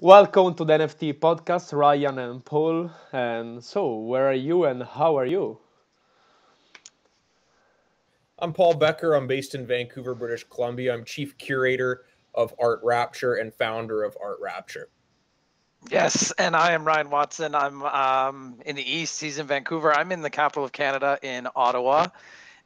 Welcome to the NFT podcast, Ryan and Paul. And so, where are you and how are you? I'm Paul Becker. I'm based in Vancouver, British Columbia. I'm chief curator of Art Rapture and founder of Art Rapture. Yes, and I am Ryan Watson. I'm um, in the East. He's in Vancouver. I'm in the capital of Canada, in Ottawa,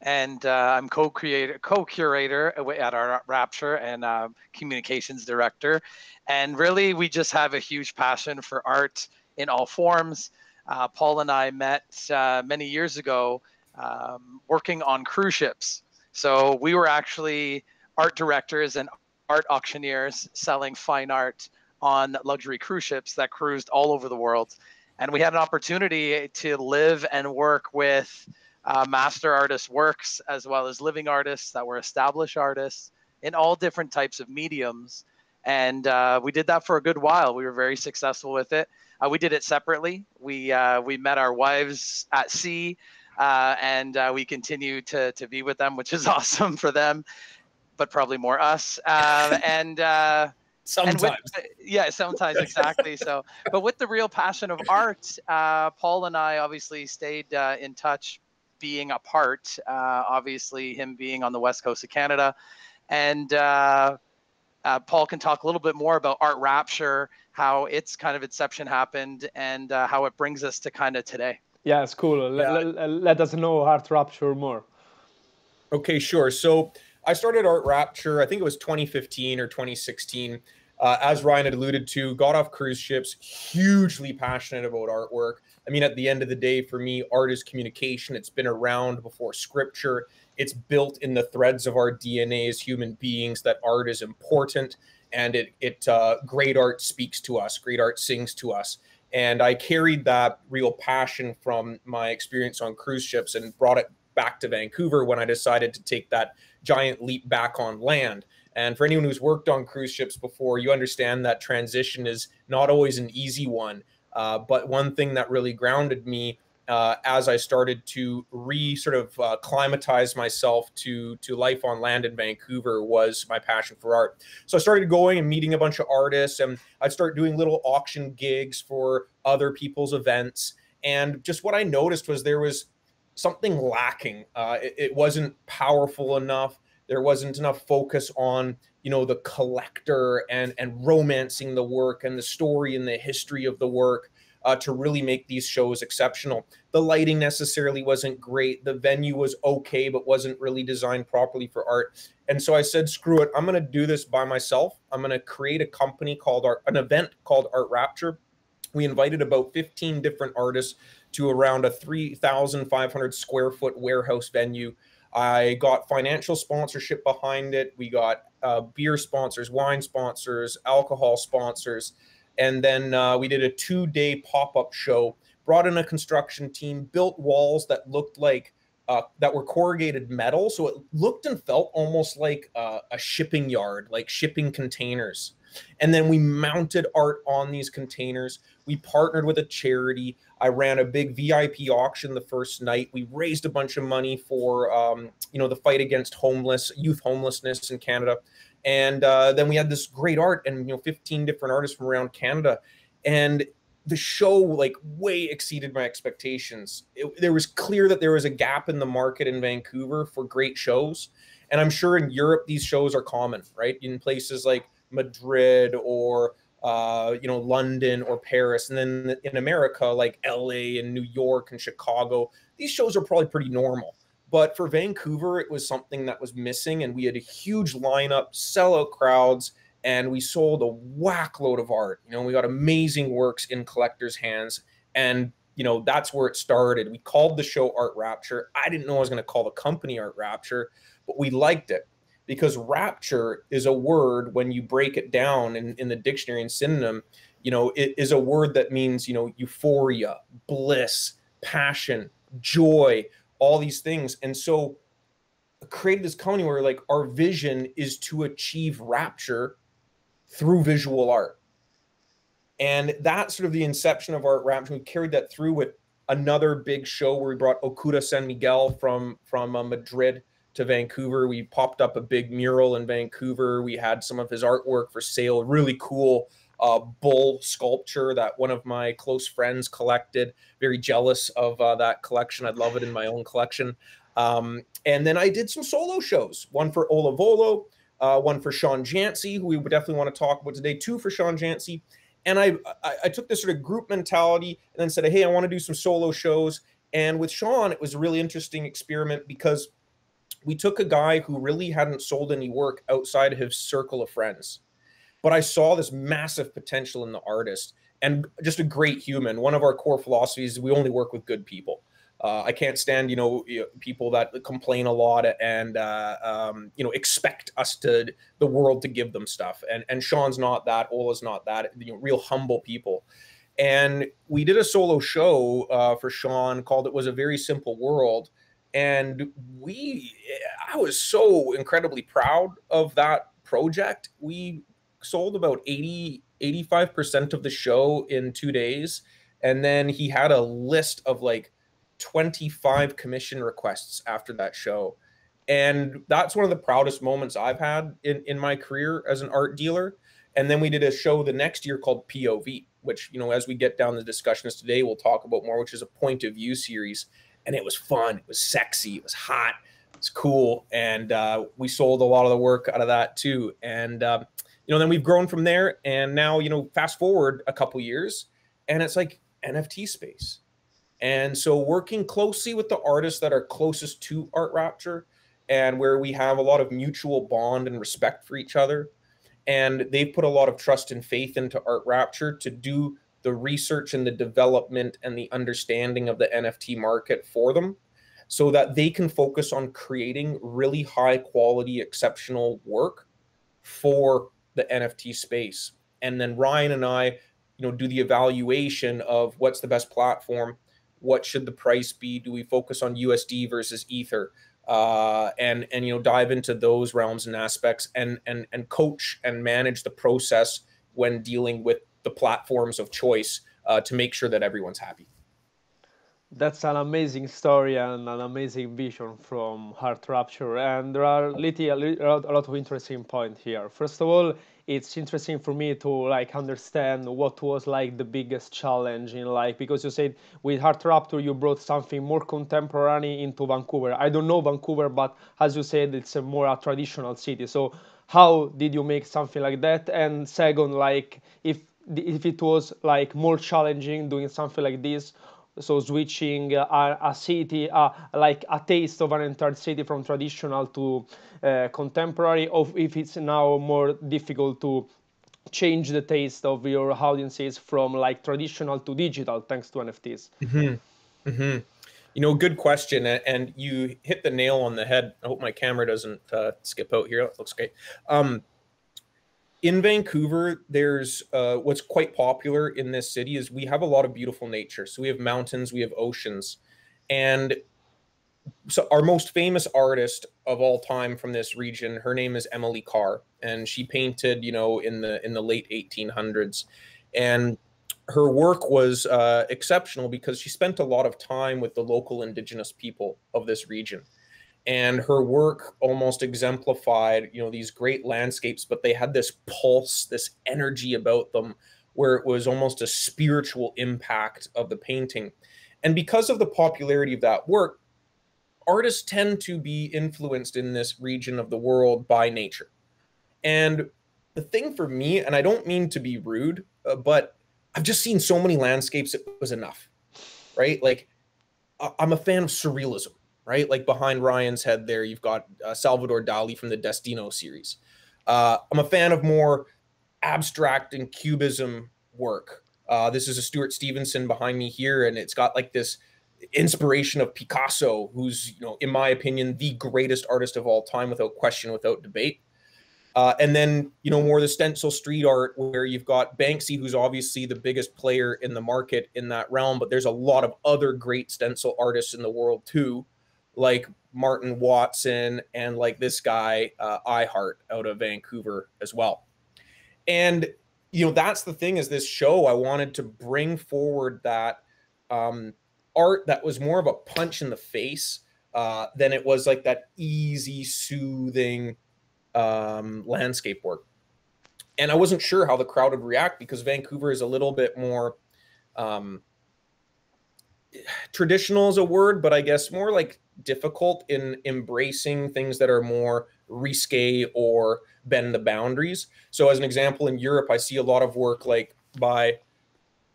and uh, I'm co-creator, co-curator at Art Rapture and uh, communications director. And really, we just have a huge passion for art in all forms. Uh, Paul and I met uh, many years ago um, working on cruise ships. So we were actually art directors and art auctioneers selling fine art on luxury cruise ships that cruised all over the world. And we had an opportunity to live and work with uh, master artist works as well as living artists that were established artists in all different types of mediums. And uh, we did that for a good while. We were very successful with it. Uh, we did it separately. We uh, we met our wives at sea, uh, and uh, we continue to to be with them, which is awesome for them, but probably more us. and Sometimes. With, yeah, sometimes exactly. so, but with the real passion of art, uh, Paul and I obviously stayed uh, in touch, being apart. Uh, obviously, him being on the west coast of Canada, and uh, uh, Paul can talk a little bit more about Art Rapture, how its kind of inception happened, and uh, how it brings us to kind of today. Yeah, it's cool. Yeah. Let, let us know Art Rapture more. Okay, sure. So I started Art Rapture, I think it was 2015 or 2016. Uh, as Ryan had alluded to, got off cruise ships, hugely passionate about artwork. I mean, at the end of the day, for me, art is communication. It's been around before scripture. It's built in the threads of our DNA as human beings that art is important, and it it uh, great art speaks to us. Great art sings to us. And I carried that real passion from my experience on cruise ships and brought it back to Vancouver when I decided to take that giant leap back on land. And for anyone who's worked on cruise ships before, you understand that transition is not always an easy one. Uh, but one thing that really grounded me uh, as I started to re sort of uh, climatize myself to to life on land in Vancouver was my passion for art. So I started going and meeting a bunch of artists, and I'd start doing little auction gigs for other people's events. And just what I noticed was there was something lacking. Uh, it, it, wasn't powerful enough. There wasn't enough focus on you know the collector and and romancing the work and the story and the history of the work uh, to really make these shows exceptional. The lighting necessarily wasn't great. The venue was okay, but wasn't really designed properly for art. And so I said, screw it. I'm going to do this by myself. I'm going to create a company called Art, an event called Art Rapture. We invited about 15 different artists to around a 3,500 square foot warehouse venue. I got financial sponsorship behind it. We got uh, beer sponsors, wine sponsors, alcohol sponsors. And then uh, we did a two day pop up show, brought in a construction team, built walls that looked like uh, that were corrugated metal. So it looked and felt almost like uh, a shipping yard, like shipping containers. And then we mounted art on these containers. We partnered with a charity. I ran a big VIP auction the first night. We raised a bunch of money for, um, you know, the fight against homeless, youth homelessness in Canada. And uh, then we had this great art and, you know, 15 different artists from around Canada. And the show like way exceeded my expectations. It, there was clear that there was a gap in the market in Vancouver for great shows. And I'm sure in Europe, these shows are common, right? In places like Madrid or uh, you know London or Paris, and then in America like L.A. and New York and Chicago, these shows are probably pretty normal. But for Vancouver, it was something that was missing, and we had a huge lineup, sellout crowds, and we sold a whack load of art. You know, we got amazing works in collectors' hands, and you know that's where it started. We called the show Art Rapture. I didn't know I was going to call the company Art Rapture, but we liked it because rapture is a word when you break it down in, in the dictionary and synonym you know it is a word that means you know euphoria bliss passion joy all these things. And so created this company where like our vision is to achieve rapture through visual art. And that's sort of the inception of art rapture we carried that through with another big show where we brought okuda san miguel from from uh, madrid to Vancouver. We popped up a big mural in Vancouver. We had some of his artwork for sale. Really cool uh, bull sculpture that one of my close friends collected. Very jealous of uh, that collection. I'd love it in my own collection. Um, and then I did some solo shows, one for Ola Volo, uh, one for Sean Jantzi, who we would definitely want to talk about today, two for Sean Jantzi. And I, I, I took this sort of group mentality and then said, hey, I want to do some solo shows. And with Sean, it was a really interesting experiment because we took a guy who really hadn't sold any work outside of his circle of friends. But I saw this massive potential in the artist and just a great human. One of our core philosophies is we only work with good people. Uh, I can't stand, you know, people that complain a lot and uh, um, you know expect us to the world to give them stuff. And and Sean's not that. Ola's not that. You know, real humble people. And we did a solo show uh, for Sean called "It Was a Very Simple World," and we, I was so incredibly proud of that project. We sold about 80 85% of the show in two days and then he had a list of like 25 commission requests after that show. And that's one of the proudest moments I've had in, in my career as an art dealer. And then we did a show the next year called POV, which, you know, as we get down the discussions today, we'll talk about more, which is a point of view series. And it was fun, it was sexy, it was hot, it's cool. And uh, we sold a lot of the work out of that too. And, um, you know, then we've grown from there. And now, you know, fast forward a couple years, and it's like NFT space and so working closely with the artists that are closest to Art Rapture and where we have a lot of mutual bond and respect for each other. And they've put a lot of trust and faith into Art Rapture to do the research and the development and the understanding of the NFT market for them so that they can focus on creating really high quality, exceptional work for the NFT space. And then Ryan and I, you know, do the evaluation of what's the best platform what should the price be? Do we focus on USD versus Ether? Uh, and and you know dive into those realms and aspects and and and coach and manage the process when dealing with the platforms of choice uh, to make sure that everyone's happy. That's an amazing story and an amazing vision from Art Rapture, and there are little, a lot of interesting points here. First of all, it's interesting for me to like understand what was like the biggest challenge in like because you said with Art Rapture you brought something more contemporary into Vancouver. I don't know Vancouver, but as you said, it's a more a traditional city. So how did you make something like that? And second, like if if it was like more challenging doing something like this so switching uh, a, city uh, like a taste of an entire city from traditional to uh, contemporary or if it's now more difficult to change the taste of your audiences from like traditional to digital thanks to nfts mm-hmm. Mm-hmm. you know good question and you hit the nail on the head i hope my camera doesn't uh, skip out here it looks great um, in Vancouver, there's uh, what's quite popular in this city is we have a lot of beautiful nature. So we have mountains, we have oceans, and so our most famous artist of all time from this region, her name is Emily Carr, and she painted, you know, in the in the late 1800s, and her work was uh, exceptional because she spent a lot of time with the local indigenous people of this region and her work almost exemplified you know these great landscapes but they had this pulse this energy about them where it was almost a spiritual impact of the painting. And because of the popularity of that work artists tend to be influenced in this region of the world by nature. And the thing for me and i don't mean to be rude uh, but i've just seen so many landscapes it was enough right? Like i'm a fan of surrealism right? Like behind Ryan's head there, you've got uh, Salvador Dali from the Destino series. Uh, I'm a fan of more abstract and cubism work. Uh, this is a Stuart Stevenson behind me here, and it's got like this inspiration of Picasso, who's, you know, in my opinion, the greatest artist of all time, without question, without debate. Uh, and then, you know, more the stencil street art where you've got Banksy, who's obviously the biggest player in the market in that realm, but there's a lot of other great stencil artists in the world too like Martin Whatson and like this guy uh, iHeart out of Vancouver as well. And you know that's the thing is this show I wanted to bring forward that um, art that was more of a punch in the face uh, than it was like that easy, soothing um, landscape work. and I wasn't sure how the crowd would react because Vancouver is a little bit more um, traditional is a word, but I guess more like difficult in embracing things that are more risque or bend the boundaries. So, as an example, in Europe, I see a lot of work like by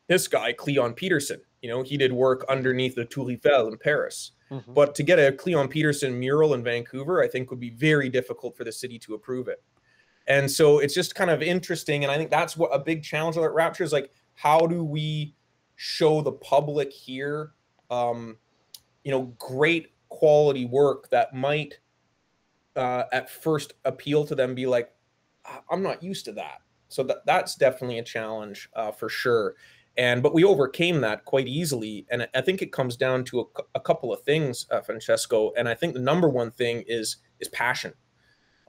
this guy, Cleon Peterson. You know, he did work underneath the Tour Eiffel in Paris. Mm-hmm. But to get a Cleon Peterson mural in Vancouver, I think would be very difficult for the city to approve it. And so it's just kind of interesting. And I think that's what a big challenge Art Rapture is like, how do we show the public here, um, you know, great quality work that might uh, at first appeal to them, be like, I'm not used to that. So that, that's definitely a challenge uh, for sure. And but we overcame that quite easily, and I think it comes down to a, a couple of things, uh, Francesco. And I think the number one thing is is passion.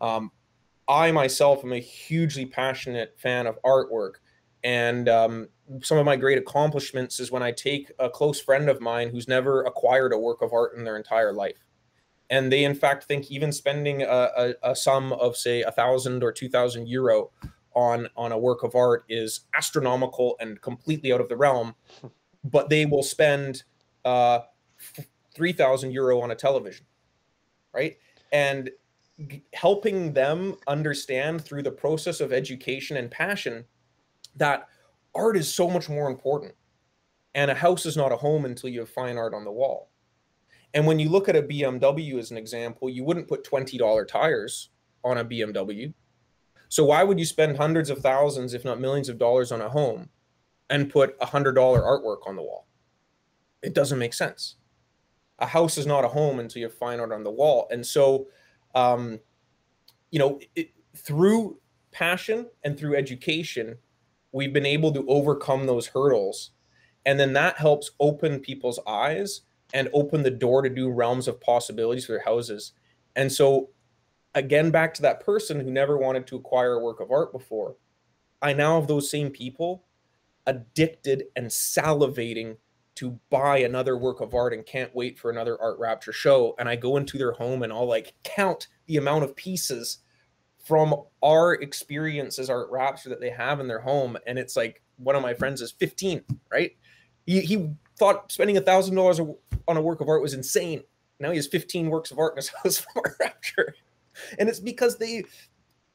Um, I myself am a hugely passionate fan of artwork. And um, some of my great accomplishments is when I take a close friend of mine who's never acquired a work of art in their entire life. And they, in fact, think even spending a, a, a sum of, say, a thousand or two thousand euro on, on a work of art is astronomical and completely out of the realm. But they will spend uh, 3,000 euro on a television, right? And helping them understand through the process of education and passion that art is so much more important. And a house is not a home until you have fine art on the wall. And when you look at a BMW as an example, you wouldn't put $20 tires on a BMW. So why would you spend hundreds of thousands, if not millions of dollars on a home and put a $100 artwork on the wall? It doesn't make sense. A house is not a home until you have fine art on the wall. And so um, you know, it, through passion and through education, we've been able to overcome those hurdles. And then that helps open people's eyes and open the door to new realms of possibilities for their houses. And so, again, back to that person who never wanted to acquire a work of art before, I now have those same people addicted and salivating to buy another work of art and can't wait for another art rapture show and i go into their home and i'll like count the amount of pieces from our experience as art rapture that they have in their home and it's like one of my friends is 15 right? He, he thought spending a thousand dollars on a work of art was insane. Now he has 15 works of art in his house from art rapture. And it's because they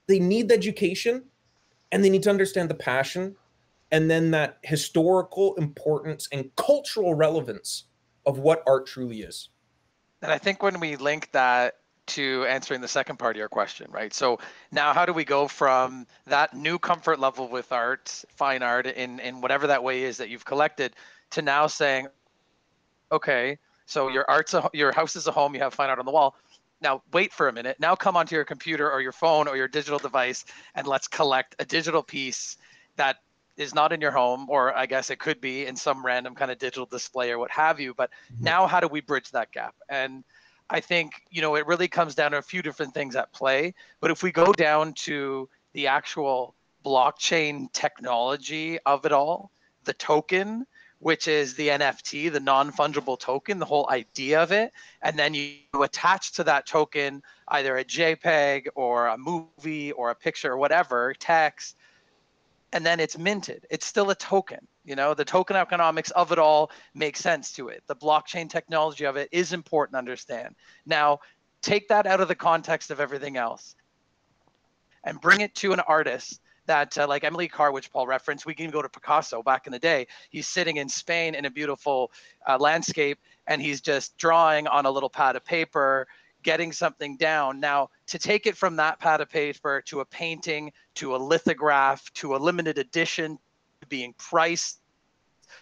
they need the education and they need to understand the passion and then that historical importance and cultural relevance of what art truly is. And I think when we link that to answering the second part of your question, right? So now how do we go from that new comfort level with art, fine art in in whatever that way is that you've collected to now saying okay, so your art's a, your house is a home, you have fine art on the wall. Now wait for a minute. Now come onto your computer or your phone or your digital device and let's collect a digital piece that is not in your home, or I guess it could be in some random kind of digital display or what have you. But mm-hmm. now, how do we bridge that gap? And I think, you know, it really comes down to a few different things at play. But if we go down to the actual blockchain technology of it all, the token, which is the NFT, the non fungible token, the whole idea of it. And then you attach to that token either a JPEG or a movie or a picture or whatever, text and then it's minted. It's still a token. You know, the token economics of it all makes sense to it. The blockchain technology of it is important to understand. Now, take that out of the context of everything else and bring it to an artist that uh, like Emily Carr, which Paul referenced, we can go to Picasso back in the day. He's sitting in Spain in a beautiful uh, landscape and he's just drawing on a little pad of paper getting something down. Now, to take it from that pad of paper to a painting, to a lithograph, to a limited edition, to being priced,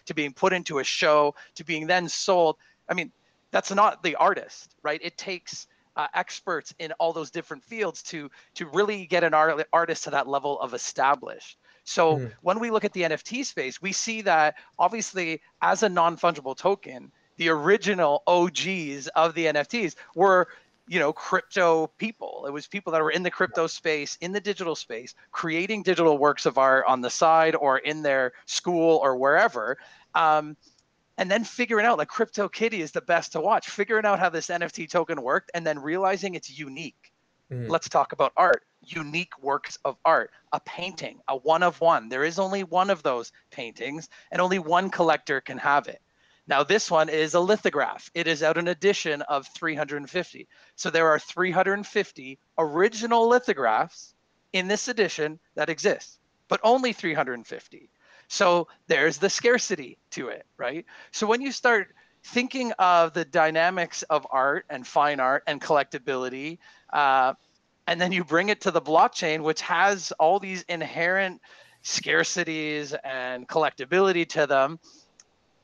to being put into a show, to being then sold. I mean, that's not the artist, right? It takes uh, experts in all those different fields to to really get an art, artist to that level of established. So mm. when we look at the NFT space, we see that obviously as a non-fungible token, the original OGs of the NFTs were you know crypto people it was people that were in the crypto space in the digital space creating digital works of art on the side or in their school or wherever um, and then figuring out like crypto kitty is the best to watch figuring out how this nft token worked and then realizing it's unique Mm. Let's talk about art unique works of art, a painting, a one of one. There is only one of those paintings, and only one collector can have it. Now, this one is a lithograph. It is out an edition of 350. So there are 350 original lithographs in this edition that exist, but only 350. So there's the scarcity to it, right? So when you start thinking of the dynamics of art and fine art and collectability, uh, and then you bring it to the blockchain which has all these inherent scarcities and collectability to them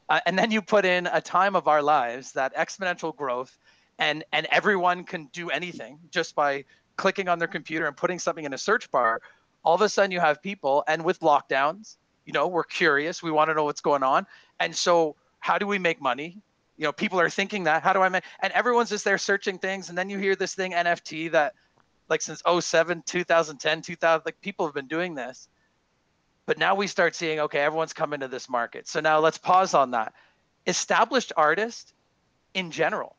uh, and then you put in a time of our lives that exponential growth and and everyone can do anything just by clicking on their computer and putting something in a search bar. All of a sudden you have people and with lockdowns you know we're curious. We want to know what's going on. And so how do we make money? You know people are thinking that how do i make and everyone's just there searching things and then you hear this thing nft that like since 07, 2010, 2000, like people have been doing this. But now we start seeing, okay, everyone's coming to this market. So now let's pause on that. Established artists in general,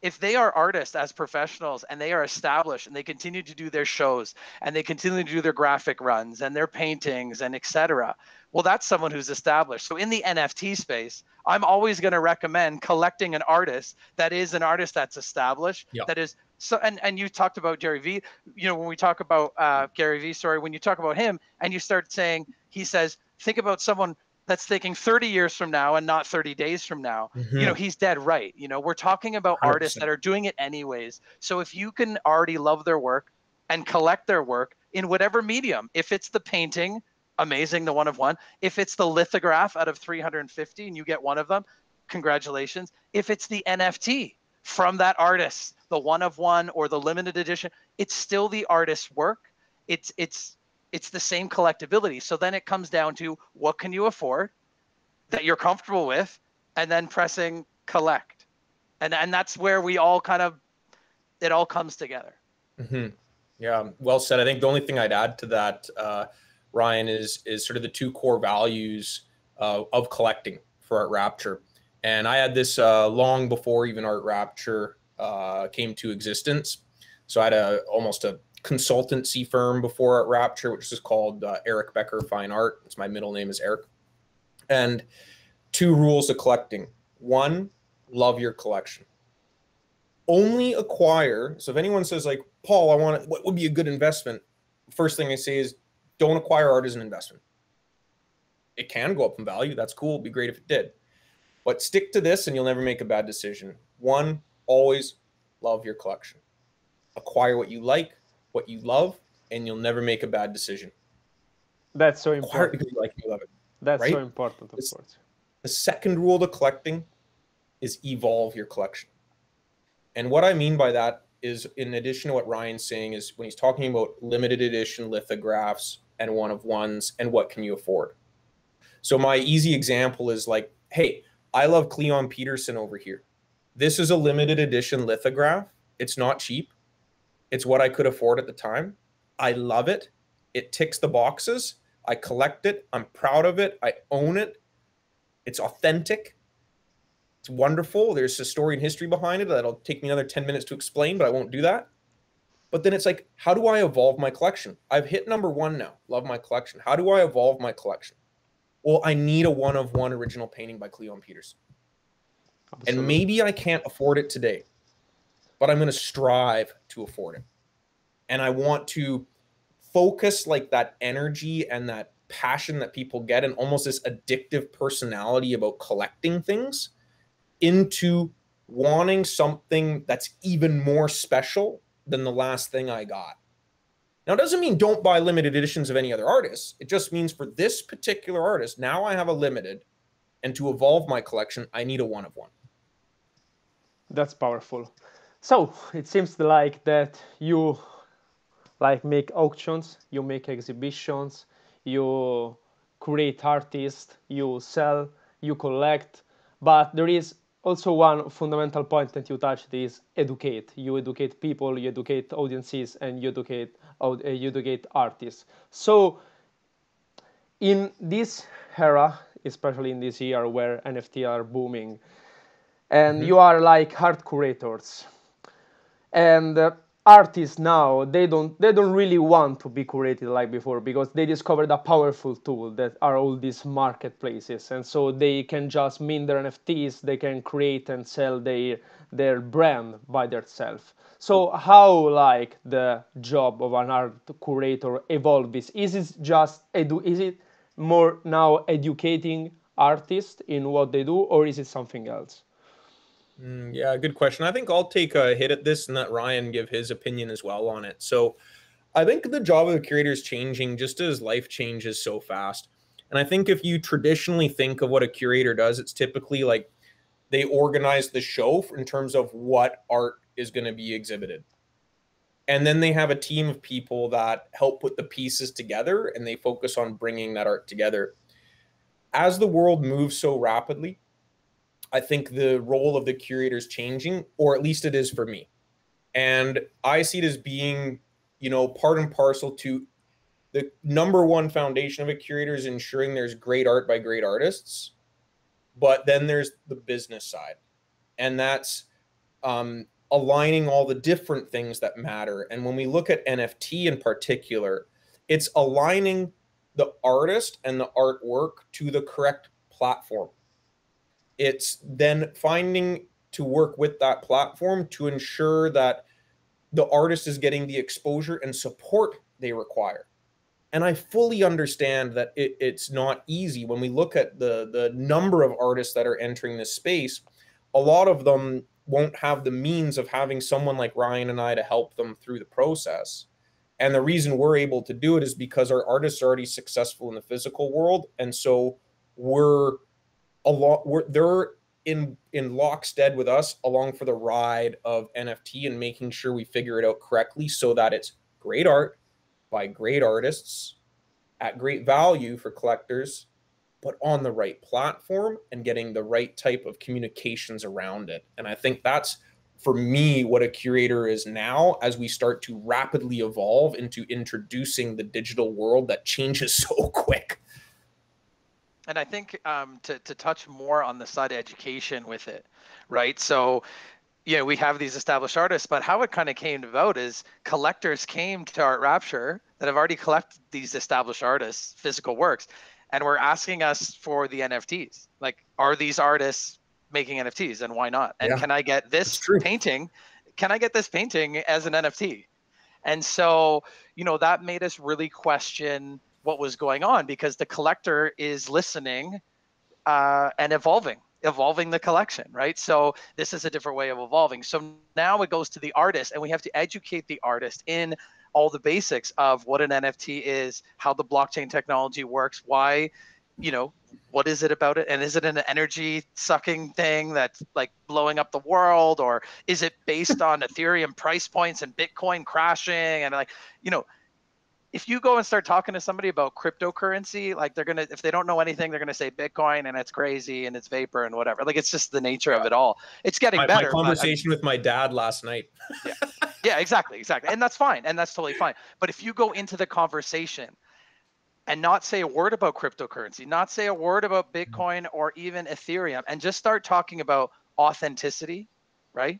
if they are artists as professionals and they are established and they continue to do their shows and they continue to do their graphic runs and their paintings and etc well that's someone who's established so in the nft space i'm always going to recommend collecting an artist that is an artist that's established yep. that is so and and you talked about Gary Vee You know, when we talk about uh, Gary Vee sorry, when you talk about him and you start saying, he says, think about someone that's thinking 30 years from now and not 30 days from now. Mm-hmm. You know, he's dead right. You know, we're talking about 100%. artists that are doing it anyways. So if you can already love their work and collect their work in whatever medium, if it's the painting, amazing, the one of one. If it's the lithograph out of 350 and you get one of them, congratulations. If it's the NFT from that artist the one of one or the limited edition it's still the artist's work. It's it's it's the same collectability so then it comes down to what can you afford that you're comfortable with and then pressing collect. And and that's where we all kind of it all comes together. Mm-hmm. yeah well said. I think the only thing i'd add to that uh, ryan is is sort of the two core values uh, of collecting for art rapture and i had this uh, long before even art rapture uh, came to existence. So I had a almost a consultancy firm before Art Rapture, which is called uh, Erik Becker Fine Art. It's my middle name is Erik. And two rules of collecting: one, love your collection. Only acquire. So if anyone says like, Paul, I want what would be a good investment? First thing I say is, don't acquire art as an investment. It can go up in value. That's cool. It'd be great if it did. But stick to this and you'll never make a bad decision. One, always love your collection. Acquire what you like, what you love, and you'll never make a bad decision. That's so important. because you like you love it. That's right? so important, of this, course. The second rule to collecting is evolve your collection. And what I mean by that is, in addition to what Ryan's saying, is when he's talking about limited edition lithographs and one of ones and what can you afford. So my easy example is like, hey, I love Cleon Peterson over here. This is a limited edition lithograph. It's not cheap. It's what I could afford at the time. I love it. It ticks the boxes. I collect it. I'm proud of it. I own it. It's authentic. It's wonderful. There's a story and history behind it that'll take me another 10 minutes to explain, but I won't do that. But then it's like, how do I evolve my collection? I've hit number one now. Love my collection. How do I evolve my collection? Well, I need a one of one original painting by Cleon Peterson. Absolutely. And maybe I can't afford it today, but I'm going to strive to afford it. And I want to focus like that energy and that passion that people get and almost this addictive personality about collecting things into wanting something that's even more special than the last thing I got. Now, it doesn't mean don't buy limited editions of any other artists. It just means for this particular artist, now I have a limited, and to evolve my collection, I need a one of one. That's powerful. So it seems like that you like make auctions, you make exhibitions, you create artists, you sell, you collect, but there is also one fundamental point that you touched is educate. You educate people, you educate audiences, and you educate uh, you educate artists. So in this era, especially in this year where NFT are booming, and mm-hmm. you are like art curators and uh, artists now they don't they don't really want to be curated like before because they discovered a powerful tool that are all these marketplaces. And so they can just mint their nfts they can create and sell their their brand by themselves. So how like the job of an art curator evolved this is it just edu- is it more now educating artists in what they do or is it something else Mm, yeah, good question. I think I'll take a hit at this and let Ryan give his opinion as well on it. So, I think the job of the curator is changing just as life changes so fast. And I think if you traditionally think of what a curator does, it's typically like they organize the show in terms of what art is going to be exhibited. And then they have a team of people that help put the pieces together and they focus on bringing that art together. As the world moves so rapidly, I think the role of the curator is changing, or at least it is for me. And I see it as being, you know, part and parcel to the number one foundation of a curator is ensuring there's great art by great artists. But then there's the business side, and that's um, aligning all the different things that matter. And when we look at NFT in particular, it's aligning the artist and the artwork to the correct platform it's then finding to work with that platform to ensure that the artist is getting the exposure and support they require. And i fully understand that it, it's not easy. When we look at the the number of artists that are entering this space a lot of them won't have the means of having someone like ryan and i to help them through the process. And the reason we're able to do it is because our artists are already successful in the physical world. And so we're a lot we're they're in in lockstead with us along for the ride of NFT and making sure we figure it out correctly so that it's great art by great artists at great value for collectors but on the right platform and getting the right type of communications around it. And i think that's for me what a curator is now as we start to rapidly evolve into introducing the digital world that changes so quick and I think um, to to touch more on the side of education with it, right? So, you know, we have these established artists, but how it kind of came about is collectors came to Art Rapture that have already collected these established artists' physical works, and were asking us for the NFTs. Like, are these artists making NFTs, and why not? And yeah, can I get this painting? Can I get this painting as an NFT? And so, you know, that made us really question what was going on because the collector is listening uh, and evolving evolving the collection right? So this is a different way of evolving. So now it goes to the artist and we have to educate the artist in all the basics of what an nft is how the blockchain technology works why you know what is it about it and is it an energy sucking thing that's like blowing up the world or is it based on ethereum price points and bitcoin crashing and like you know if you go and start talking to somebody about cryptocurrency, like they're gonna, if they don't know anything, they're gonna say Bitcoin and it's crazy and it's vapor and whatever. Like it's just the nature of it all. It's getting my, better. My conversation but, with my dad last night. yeah. yeah, exactly, exactly, and that's fine, and that's totally fine. But if you go into the conversation and not say a word about cryptocurrency, not say a word about mm-hmm. Bitcoin or even Ethereum, and just start talking about authenticity, right?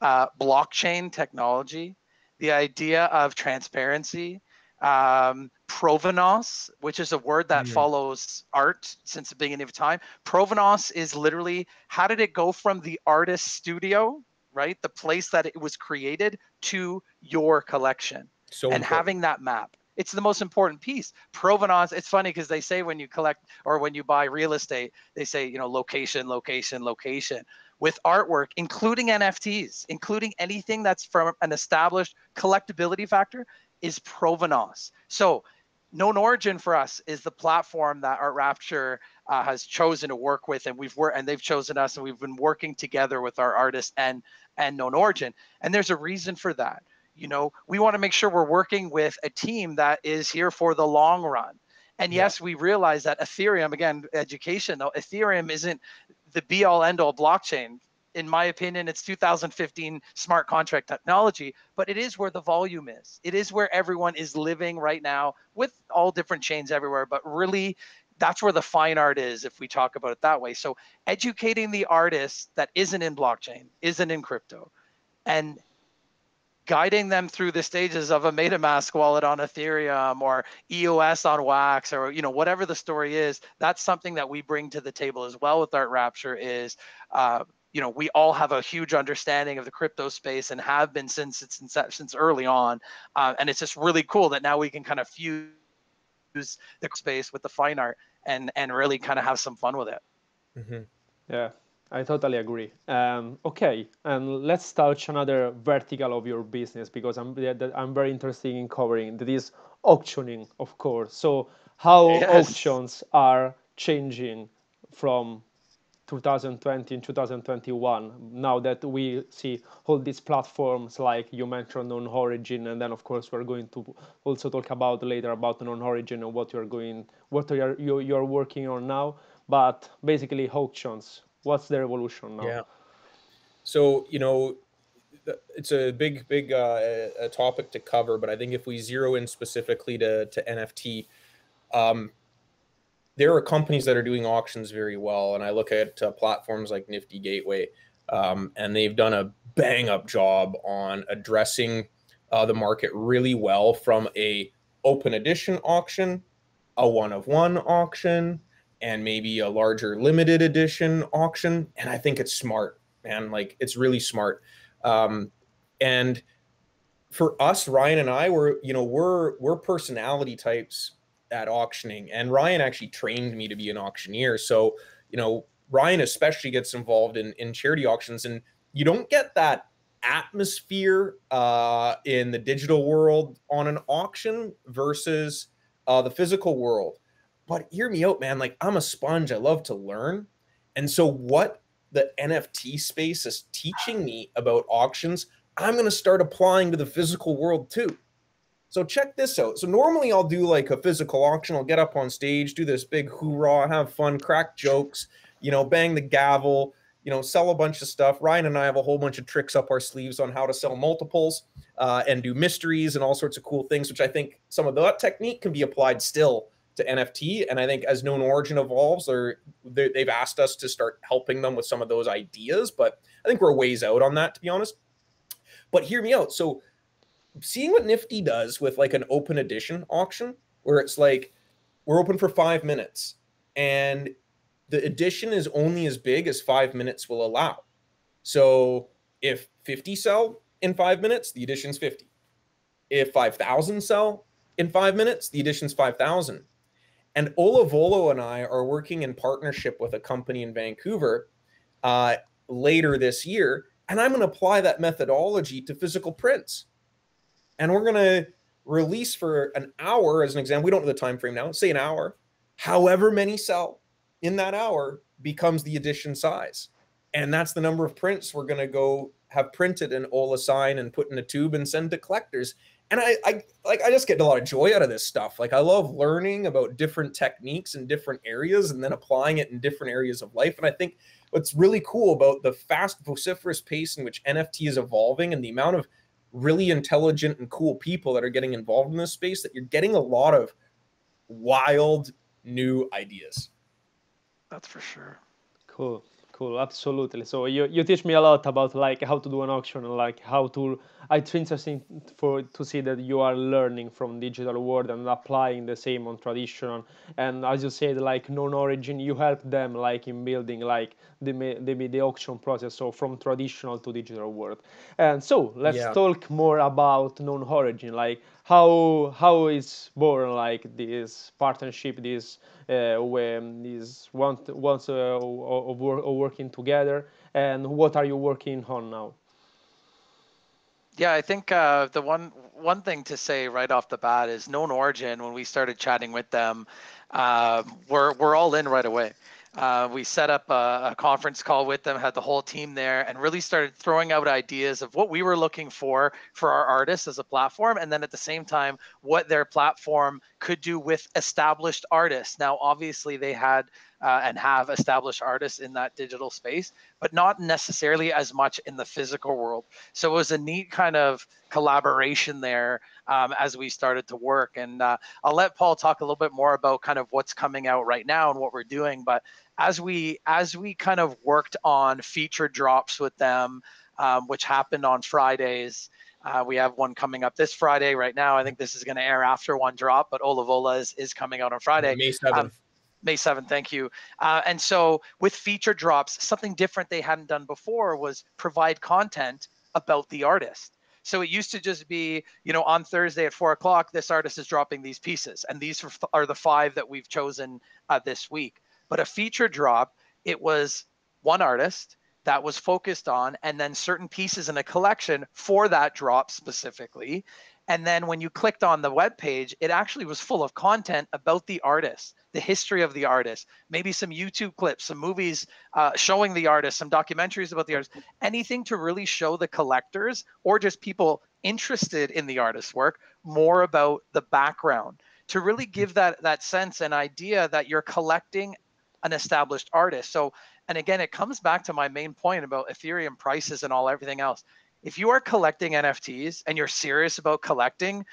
Uh, blockchain technology, the idea of transparency um, provenance, which is a word that mm. follows art since the beginning of time. Provenance is literally how did it go from the artist's studio, right, the place that it was created, to your collection, so and important. having that map. It's the most important piece. Provenance. It's funny because they say when you collect or when you buy real estate, they say you know location, location, location. With artwork, including NFTs, including anything that's from an established collectability factor, is provenance. So KnownOrigin for us is the platform that Art Rapture uh, has chosen to work with, and we've worked and they've chosen us, and we've been working together with our artists and and KnownOrigin. And there's a reason for that. You know, we want to make sure we're working with a team that is here for the long run. And yes, yeah. we realize that Ethereum, again, education though, Ethereum isn't the be all end all blockchain in my opinion, it's 2015 smart contract technology, but it is where the volume is. It is where everyone is living right now with all different chains everywhere, but really that's where the fine art is if we talk about it that way. So educating the artist that isn't in blockchain, isn't in crypto, and guiding them through the stages of a MetaMask wallet on Ethereum or EOS on Wax or you know whatever the story is. That's something that we bring to the table as well with Art Rapture is. Uh, you know, we all have a huge understanding of the crypto space and have been since its inception, since early on. Uh, and it's just really cool that now we can kind of fuse the space with the fine art and and really kind of have some fun with it. Mm-hmm. Yeah, I totally agree. Um, okay, and let's touch another vertical of your business because I'm I'm very interested in covering that is auctioning, of course. So how yes. auctions are changing from 2020 and 2021 now that we see all these platforms like you mentioned KnownOrigin and then of course we're going to also talk about later about KnownOrigin and what you're going what you're you're working on now. But basically auctions. What's the revolution now? Yeah. So you know it's a big big uh, a topic to cover but i think if we zero in specifically to to nft um, there are companies that are doing auctions very well, and I look at uh, platforms like Nifty Gateway, um, and they've done a bang up job on addressing uh, the market really well from a open edition auction, a one of one auction, and maybe a larger limited edition auction. And I think it's smart, man. Like it's really smart. Um, and for us, Ryan and I, we're you know we're we're personality types at auctioning. And Ryan actually trained me to be an auctioneer. So, you know, Ryan especially gets involved in, in charity auctions, and you don't get that atmosphere uh, in the digital world on an auction versus uh, the physical world. But hear me out, man. Like, I'm a sponge, I love to learn. And so, what the NFT space is teaching me about auctions, I'm going to start applying to the physical world too. So check this out. So normally I'll do like a physical auction. I'll get up on stage, do this big hoorah, have fun, crack jokes, you know, bang the gavel, you know, sell a bunch of stuff. Ryan and I have a whole bunch of tricks up our sleeves on how to sell multiples uh, and do mysteries and all sorts of cool things, which I think some of that technique can be applied still to NFT. And I think as KnownOrigin evolves, or they've asked us to start helping them with some of those ideas, but I think we're ways out on that, to be honest. But hear me out. So seeing what Nifty does with like an open edition auction, where it's like we're open for five minutes and the edition is only as big as five minutes will allow. So if 50 sell in five minutes, the edition's 50. If 5,000 sell in five minutes, the edition's 5,000. And Ola Volo and I are working in partnership with a company in Vancouver uh, later this year. And I'm going to apply that methodology to physical prints and we're going to release for an hour as an example. We don't know the time frame now. Say an hour. However many sell in that hour becomes the edition size, and that's the number of prints we're going to go have printed and Ola sign and put in a tube and send to collectors. And I, I like I just get a lot of joy out of this stuff. Like I love learning about different techniques in different areas and then applying it in different areas of life. And I think what's really cool about the fast, vociferous pace in which NFT is evolving and the amount of really intelligent and cool people that are getting involved in this space that you're getting a lot of wild new ideas. That's for sure. Cool cool absolutely. So you, you teach me a lot about like how to do an auction and like how to it's interesting for to see that you are learning from digital world and applying the same on traditional. And as you said like KnownOrigin you help them like in building like the the, the auction process so from traditional to digital world. And so let's yeah. talk more about KnownOrigin like how how is born like this partnership this uh, when is want once uh, of, working together and what are you working on now? Yeah i think uh, the one one thing to say right off the bat is KnownOrigin when we started chatting with them uh, we're, we're all in right away uh, we set up a, a, conference call with them, had the whole team there, and really started throwing out ideas of what we were looking for for our artists as a platform, and then at the same time, what their platform could do with established artists. Now, obviously, they had uh, and have established artists in that digital space, but not necessarily as much in the physical world. So it was a neat kind of collaboration there um, as we started to work. And uh, I'll let Paul talk a little bit more about kind of what's coming out right now and what we're doing. But as we as we kind of worked on feature drops with them, um, which happened on Fridays. Uh, we have one coming up this Friday right now. I think this is going to air after one drop, but Ola Volo is, is coming out on Friday. May 7th. Um, May 7th, thank you. Uh, and so with feature drops, something different they hadn't done before was provide content about the artist. So it used to just be, you know, on Thursday at four o'clock, this artist is dropping these pieces, and these are the five that we've chosen uh, this week. But a feature drop, it was one artist that was focused on, and then certain pieces in a collection for that drop specifically. And then when you clicked on the web page, it actually was full of content about the artist, the history of the artist, maybe some YouTube clips, some movies uh, showing the artist, some documentaries about the artist, anything to really show the collectors or just people interested in the artist's work more about the background. To really give that that sense and idea that you're collecting an established artist. So, and again, it comes back to my main point about Ethereum prices and all everything else if you are collecting NFTs and you're serious about collecting,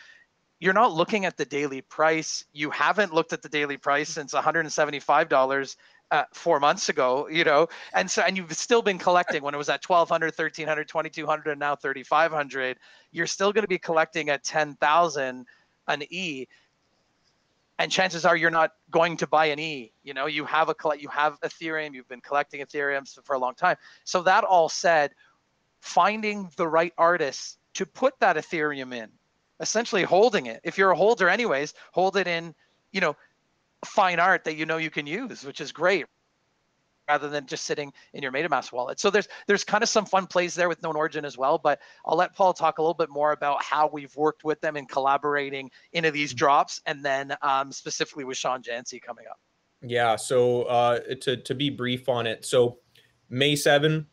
you're not looking at the daily price. You haven't looked at the daily price since $175 uh, four months ago, you know, and so, and you've still been collecting when it was at 1200, 1300, 2200, and now 3500. You're still going to be collecting at 10,000 an E. And chances are you're not going to buy an E. You know, you have a collect you have Ethereum. You've been collecting Ethereum for a long time. So that all said, finding the right artists to put that Ethereum in, essentially holding it. If you're a holder, anyways, hold it in, you know, fine art that you know you can use, which is great rather than just sitting in your MetaMask wallet. So there's there's kind of some fun plays there with KnownOrigin as well. But I'll let Paul talk a little bit more about how we've worked with them and collaborating into these mm-hmm. drops, and then um, specifically with Sean Jantzi coming up. Yeah. So uh, to to be brief on it, so May seven,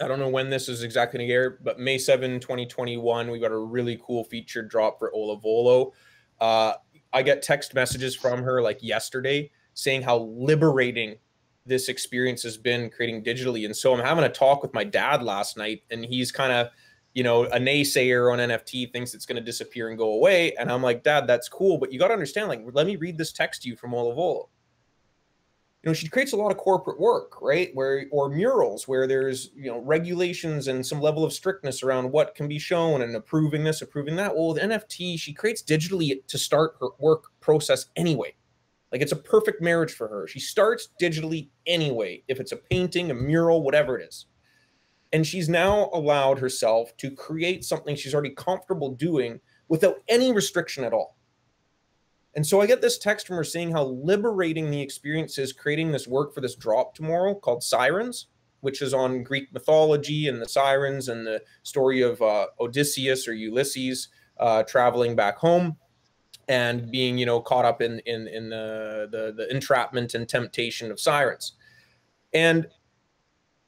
I don't know when this is exactly going to air, but May 7, 2021, we got a really cool feature drop for Ola Volo. Uh, I get text messages from her like yesterday saying how liberating this experience has been creating digitally. And so I'm having a talk with my dad last night, and he's kind of, you know, a naysayer on NFT, thinks it's going to disappear and go away. And I'm like, Dad, that's cool, but you got to understand, like, let me read this text to you from Ola Volo you know she creates a lot of corporate work right? Where or murals where there's you know regulations and some level of strictness around what can be shown and approving this approving that. Well with nft she creates digitally to start her work process anyway. Like it's a perfect marriage for her. She starts digitally anyway if it's a painting a mural whatever it is. And she's now allowed herself to create something she's already comfortable doing without any restriction at all and so I get this text from her saying how liberating the experience is creating this work for this drop tomorrow called Sirens, which is on Greek mythology and the sirens and the story of uh, Odysseus or Ulysses uh, traveling back home and being, you know, caught up in in in the, the the entrapment and temptation of sirens. And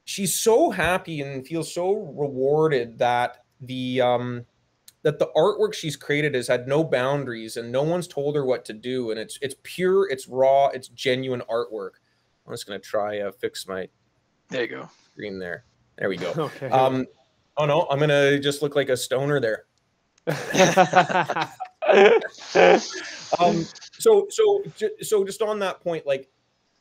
she's so happy and feels so rewarded that the um that the artwork she's created has had no boundaries and no one's told her what to do and it's it's pure it's raw it's genuine artwork. I'm just going to try uh, fix my there you go. screen there. There we go. Okay. Um oh no i'm going to just look like a stoner there. Um so so so just on that point like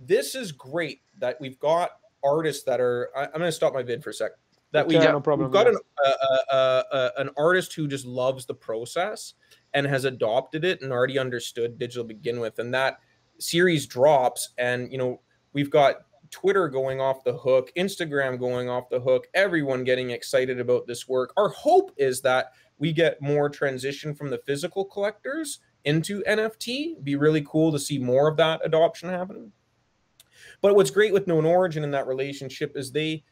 this is great that we've got artists that are I, i'm going to stop my vid for a sec that we no problem, we've got an, uh, uh, uh, an artist who just loves the process and has adopted it and already understood digital begin with and that series drops and you know we've got twitter going off the hook instagram going off the hook everyone getting excited about this work. Our hope is that we get more transition from the physical collectors into nft It'd be really cool to see more of that adoption happening. But what's great with KnownOrigin in that relationship is they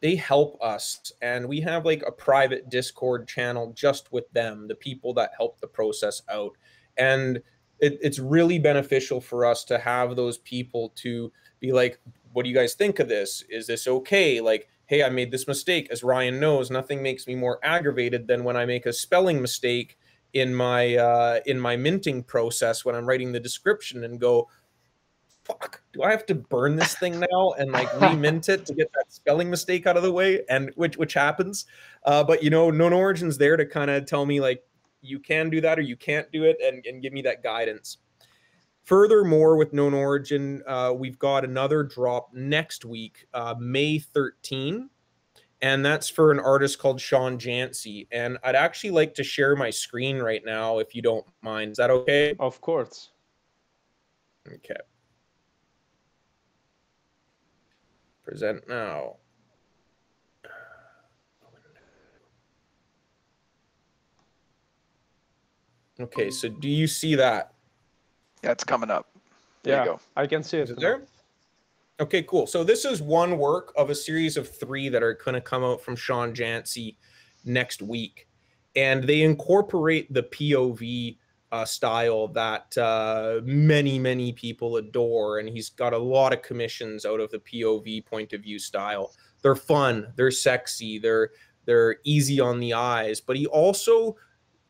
they help us and we have like a private discord channel just with them the people that help the process out. And it, it's really beneficial for us to have those people to be like what do you guys think of this? Is this okay? Like hey i made this mistake. As ryan knows nothing makes me more aggravated than when i make a spelling mistake in my uh, in my minting process when i'm writing the description and go fuck, do I have to burn this thing now and like remint it to get that spelling mistake out of the way? And which which happens. Uh, but you know, KnownOrigin's there to kind of tell me like you can do that or you can't do it and, and give me that guidance. Furthermore, with KnownOrigin, uh, we've got another drop next week, uh, May 13. and that's for an artist called Sean Jantzi. And I'd actually like to share my screen right now, if you don't mind. Is that okay? Of course. Okay. Present now. Okay, so do you see that? Yeah, it's coming up. There yeah, you go. I can see it. Is it there? Okay, cool. So this is one work of a series of three that are going to come out from Sean Jantzi next week, and they incorporate the POV uh, style that uh, many many people adore, and he's got a lot of commissions out of the POV point of view style. They're fun, they're sexy, they're they're easy on the eyes, but he also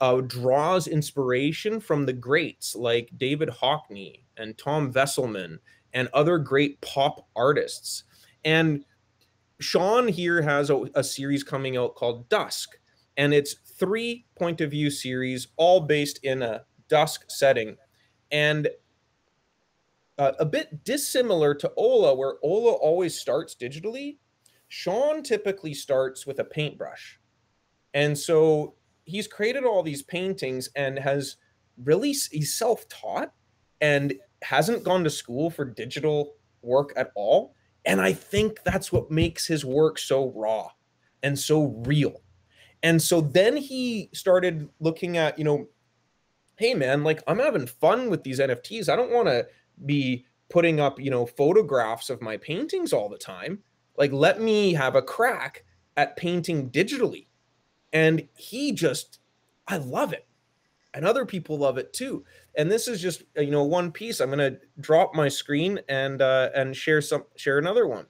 uh, draws inspiration from the greats like David Hockney and Tom Wesselmann and other great pop artists. And Sean here has a, a, series coming out called Dusk, and it's three point of view series, all based in a dusk setting, and uh, a bit dissimilar to Ola, where Ola always starts digitally. Sean typically starts with a paintbrush, and so he's created all these paintings and has really he's self-taught and hasn't gone to school for digital work at all. And I think that's what makes his work so raw and so real. And so then he started looking at, you know, hey man, like I'm having fun with these NFTs. I don't want to be putting up, you know, photographs of my paintings all the time. Like let me have a crack at painting digitally. And he just I love it. And other people love it too and this is just uh, you know one piece i'm going to drop my screen and uh and share some share another one